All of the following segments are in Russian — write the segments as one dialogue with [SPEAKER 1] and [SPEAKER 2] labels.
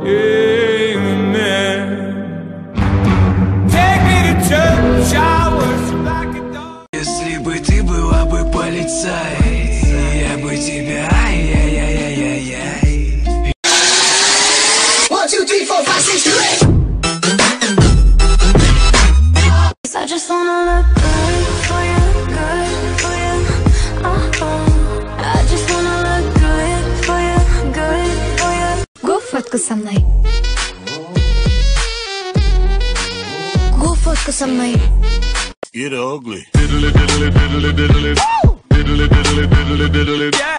[SPEAKER 1] Amen. Take me to church, I worship
[SPEAKER 2] like a
[SPEAKER 1] dog. Если бы ты была бы полицаем. कसम नहीं गोफोट
[SPEAKER 3] कसम नहीं Get ugly. Diddly diddly diddly diddly. Diddly diddly diddly diddly. Yeah.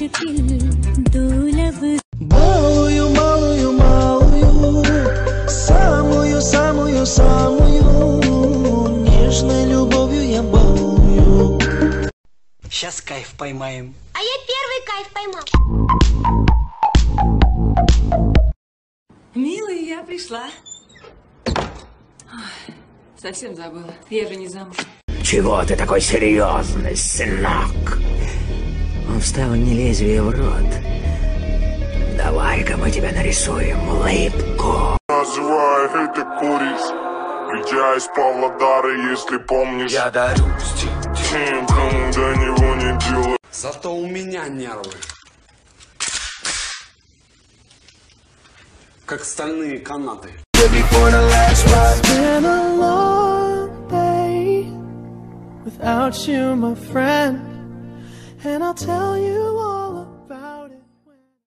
[SPEAKER 3] मुश्किल самую, самую нежной любовью я балую.
[SPEAKER 4] Сейчас кайф поймаем.
[SPEAKER 5] А я первый кайф поймал.
[SPEAKER 6] Милый, я пришла. Ой, Совсем забыла. Я же не замуж.
[SPEAKER 7] Чего ты такой серьезный, сынок? Он вставил мне лезвие в рот. Давай-ка мы тебе нарисуем улыбку.
[SPEAKER 2] Называй это курить. Я из Павлодара, если помнишь.
[SPEAKER 8] Я дарю
[SPEAKER 2] Тем, кому до него не дело.
[SPEAKER 8] Зато у меня нервы. Как стальные канаты.
[SPEAKER 3] Been a long day without you, my friend, and I'll tell you all